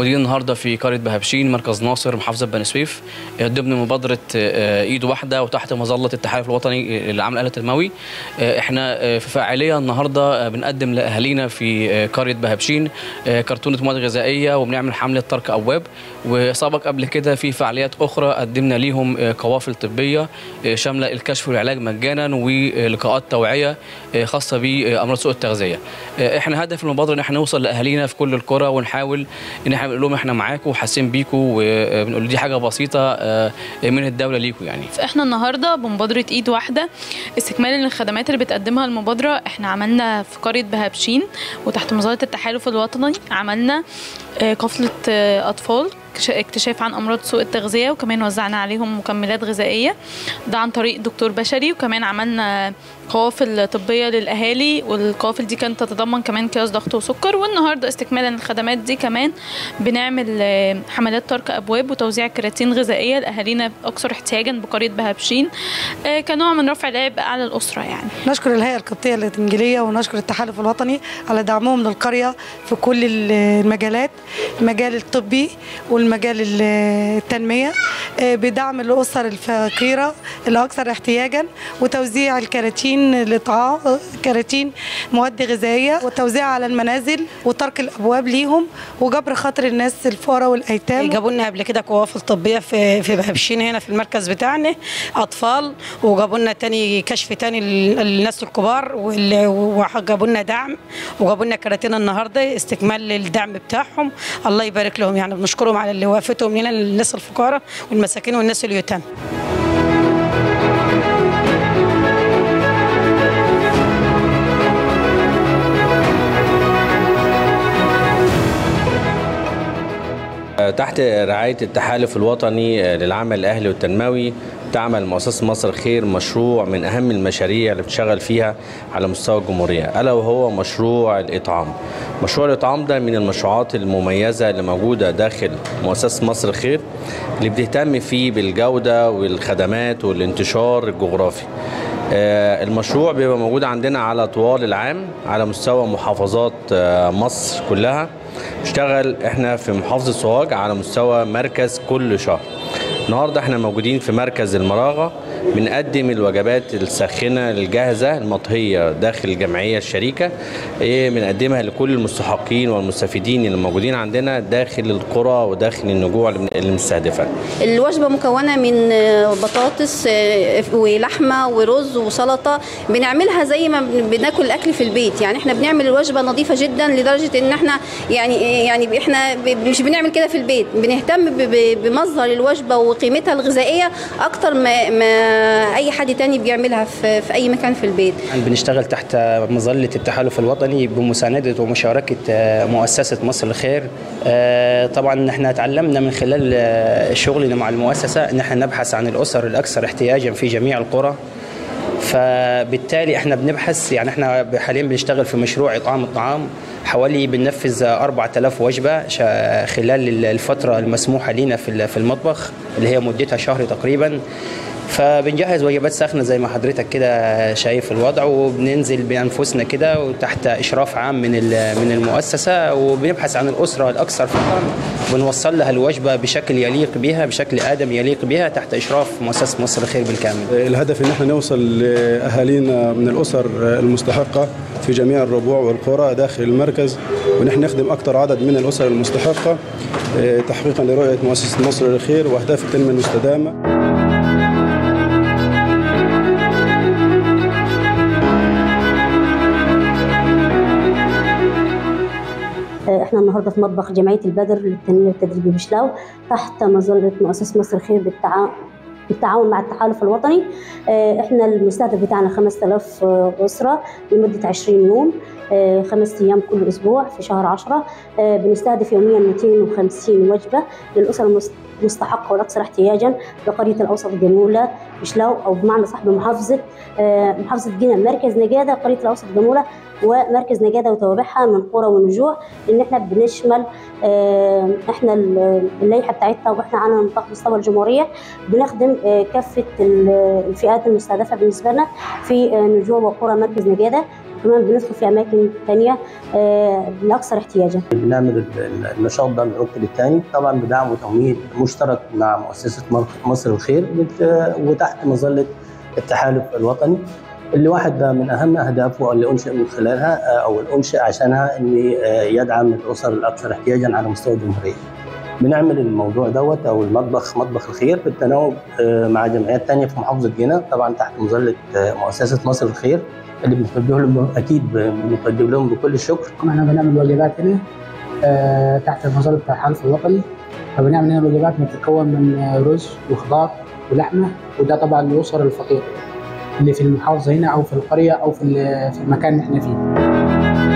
موجودين النهارده في قرية بهبشين مركز ناصر محافظة بني سويف. آه، ضمن مبادرة آه، إيد واحدة وتحت مظلة التحالف الوطني للعمل الاله الموي آه، إحنا آه، في فاعلية النهارده آه، بنقدم لأهالينا في آه، قرية بهبشين آه، كرتونة مواد غذائية وبنعمل حملة ترك أبواب. وسبق قبل كده في فعاليات أخرى قدمنا ليهم آه، قوافل طبية آه، شاملة الكشف والعلاج مجانا ولقاءات توعية آه، خاصة بأمراض سوء التغذية. آه، إحنا هدف المبادرة إن إحنا نوصل لأهالينا في كل القرى ونحاول إن إحنا نقول لهم إحنا معاكم وحاسين بيكم وبنقول دي حاجة بسيطة آه، من الدولة ليكم يعني. إحنا النهارده بمبادرة إيد واحدة استكمالا للخدمات اللي بتقدمها المبادرة. إحنا عملنا في قرية بهبشين وتحت مظلة التحالف الوطني عملنا آه، قفلة آه، أطفال. اكتشاف عن أمراض سوء التغذية وكمان وزعنا عليهم مكملات غذائية. ده عن طريق دكتور بشري وكمان عملنا قوافل طبية للأهالي والقوافل دي كانت تتضمن كمان قياس ضغط وسكر. والنهاردة استكمالا للخدمات دي كمان بنعمل آه، حملات ترك أبواب وتوزيع كراتين غذائية لأهالينا أكثر احتياجا بقرية بهبشين آه، كنوع من رفع العبء على الأسرة يعني. نشكر الهيئة القبطية الإنجيلية ونشكر التحالف الوطني على دعمهم للقرية في كل المجالات المجال الطبي والمجال ال- التنمية آه، بدعم الأسر الفقيرة الأكثر احتياجا وتوزيع الكراتين لطعام كراتين مواد غذائية والتوزيع على المنازل وترك الأبواب ليهم وجبر خاطر الناس الفقراء والأيتام. جابوا لنا قبل كده قوافل طبية في في بهبشين هنا في المركز بتاعنا أطفال وجابوا لنا تاني كشف تاني لل- للناس الكبار وجابوا لنا دعم وجابوا لنا كراتين النهارده استكمال للدعم بتاعهم. الله يبارك لهم يعني بنشكرهم على اللي وقفتهم لنا للناس الفقراء والمساكين والناس اليتامى تحت رعاية التحالف الوطني للعمل الأهلي والتنموي تعمل مؤسسة مصر الخير مشروع من أهم المشاريع اللي بتشتغل فيها على مستوى الجمهورية ألا وهو مشروع الإطعام. مشروع الإطعام ده من المشروعات المميزة اللي موجودة داخل مؤسسة مصر الخير اللي بتهتم فيه بالجودة والخدمات والانتشار الجغرافي. آه، المشروع بيبقى موجود عندنا على طوال العام على مستوى محافظات آه، مصر كلها. اشتغل إحنا في محافظة سوهاج على مستوى مركز كل شهر. النهارده إحنا موجودين في مركز المراغة بنقدم الوجبات الساخنة الجاهزة المطهية داخل الجمعية الشريكة. إيه بنقدمها لكل المستحقين والمستفيدين اللي موجودين عندنا داخل القرى وداخل النجوع المستهدفة. الوجبة مكونة من آه، بطاطس آه، ولحمة ورز وسلطة. بنعملها زي ما بن- بناكل الأكل في البيت. يعني إحنا بنعمل الوجبة نظيفة جدا لدرجة إن إحنا يعني يعني إحنا مش بنعمل كده في البيت. بنهتم بمصدر الوجبة وقيمتها الغذائية أكتر ما, ما أي حد تاني بيعملها في, في أي مكان في البيت. بنشتغل تحت مظلة التحالف الوطني بمساندة ومشاركة آه، مؤسسة مصر الخير. آه، طبعا إحنا تعلمنا من خلال آه، شغلنا مع المؤسسة إن إحنا نبحث عن الأسر الأكثر احتياجا في جميع القرى. فبالتالي إحنا بنبحث يعني إحنا حاليا بنشتغل في مشروع إطعام الطعام. حوالي بننفذ 4000 وجبة خلال الفترة المسموحة لنا في المطبخ اللي هي مدتها شهر تقريبا. فبنجهز وجبات ساخنه زي ما حضرتك كده شايف الوضع وبننزل بأنفسنا كده وتحت إشراف عام من من المؤسسة وبنبحث عن الأسرة الأكثر فقرا ونوصل لها الوجبة بشكل يليق بها بشكل آدمي يليق بها تحت إشراف مؤسسة مصر الخير بالكامل. الهدف إن إحنا نوصل لأهالينا من الأسر المستحقة في جميع الربوع والقرى داخل المركز وإن إحنا نخدم أكثر عدد من الأسر المستحقة آه، تحقيقا لرؤية مؤسسة مصر للخير وأهداف التنمية المستدامة إحنا النهارده في مطبخ جمعية البدر للتنمية والتدريب ببشلاو تحت مظلة مؤسسه مصر الخير بالتعاون مع التحالف الوطني. آه، إحنا المستهدف بتاعنا 5000 آه، أسرة لمدة 20 يوم آه، خمس أيام كل أسبوع في شهر 10 آه، بنستهدف يوميا 250 وجبة للاسر المست- المستحقة والاكثر احتياجا لقريه الأوسط جنوله بشلاو أو بمعنى صح بمحافظه محافظة جنة مركز نجادة قرية الأوسط جنوله ومركز نجاده وتوابعها من قرى ونجوع إن إحنا بنشمل آه، إحنا ال- اللائحة بتاعتنا وإحنا على نطاق مستوى الجمهورية بنخدم آه، كافة ال- الفئات المستهدفة بالنسبة لنا في آه، نجوع وقرى مركز نجاده كمان بندخل في أماكن ثانية الاكثر احتياجا بنعمل النشاط ده من وقت للتاني. طبعا بدعم وتمويل مشترك مع مؤسسة مصر الخير وتحت مظلة التحالف الوطني. اللي واحد من أهم أهدافه اللي أنشئ من خلالها أو أنشئ عشانها ان يدعم الأسر الأكثر احتياجا على مستوى الجمهورية. بنعمل الموضوع دوت أو المطبخ مطبخ الخير بالتناوب مع جمعيات تانية في محافظة جنة طبعا تحت مظلة مؤسسة مصر الخير اللي بنقدم لهم أكيد بنقدم لهم بكل الشكر. إحنا بنعمل وجبات هنا تحت مظلة التحالف الوطني فبنعمل هنا وجبات بتتكون من رز وخضار ولحمة وده طبعا للاسر الفقيره اللي في المحافظة هنا أو في القرية أو في في المكان اللي إحنا فيه.